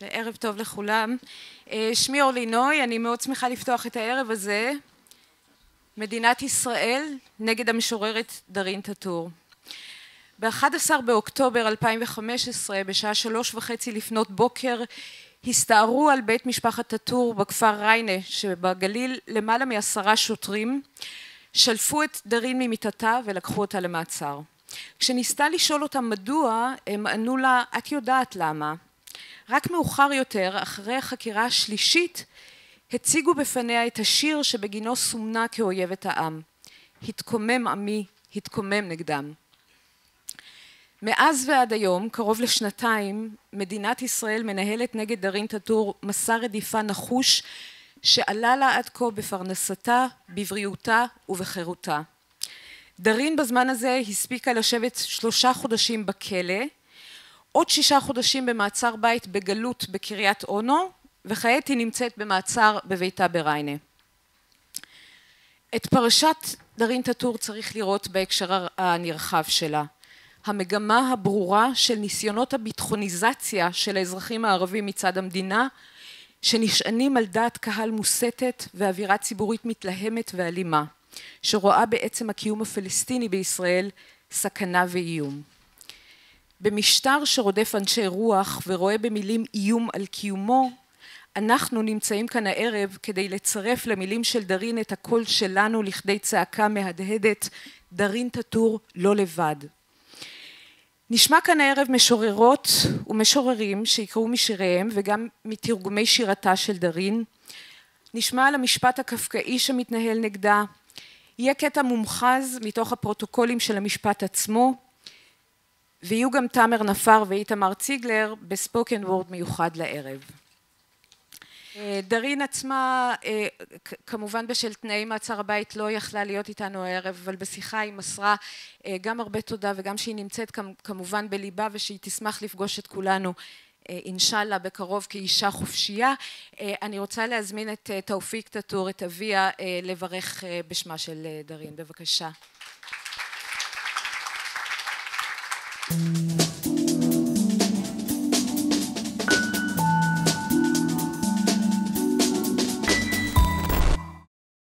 ערב טוב לכולם. שמי אורלי נוי, אני מאוד שמחה לפתוח את הערב הזה. מדינת ישראל נגד המשוררת דארין טאטור. ב-11 באוקטובר 2015 בשעה שלוש וחצי לפנות בוקר הסתערו על בית משפחת טאטור בכפר ריינה שבגליל למעלה מעשרה שוטרים שלפו את דארין ממיטתה ולקחו אותה למעצר. כשניסתה לשאול אותם מדוע הם ענו לה את יודעת למה. רק מאוחר יותר אחרי החקירה השלישית הציגו בפניה את השיר שבגינו סומנה כאויבת העם. התקומם עמי התקומם נגדם. מאז ועד היום קרוב לשנתיים מדינת ישראל מנהלת נגד דארין טאטור מסע רדיפה נחוש שעלה לה עד כה בפרנסתה בבריאותה ובחירותה דארין בזמן הזה הספיקה לשבת שלושה חודשים בכלא עוד שישה חודשים במעצר בית בגלות בקריית אונו וכעת היא נמצאת במעצר בביתה בריינה. את פרשת דארין טאטור צריך לראות בהקשר הנרחב שלה המגמה הברורה של ניסיונות הביטחוניזציה של האזרחים הערבים מצד המדינה שנשענים על דעת קהל מוסתת ואווירה ציבורית מתלהמת ואלימה שרואה בעצם הקיום הפלסטיני בישראל סכנה ואיום. במשטר שרודף אנשי רוח ורואה במילים איום על קיומו אנחנו נמצאים כאן הערב כדי לצרף למילים של דארין את הקול שלנו לכדי צעקה מהדהדת דארין טאטור לא לבד. נשמע כאן הערב משוררות ומשוררים שיקראו משיריהם וגם מתרגומי שירתה של דארין נשמע על המשפט הקפקאי שמתנהל נגדה יהיה קטע מומחז מתוך הפרוטוקולים של המשפט עצמו ויהיו גם תאמר נפאר ואיתמר ציגלר בספוקן וורד מיוחד לערב. דארין עצמה כמובן בשל תנאי מעצר הבית לא יכלה להיות איתנו הערב אבל בשיחה היא מסרה גם הרבה תודה וגם שהיא נמצאת כמובן בליבה ושהיא תשמח לפגוש את כולנו אינשאללה בקרוב כאישה חופשייה. אני רוצה להזמין את תאופיק טאטור את אביה לברך בשמה של דארין בבקשה.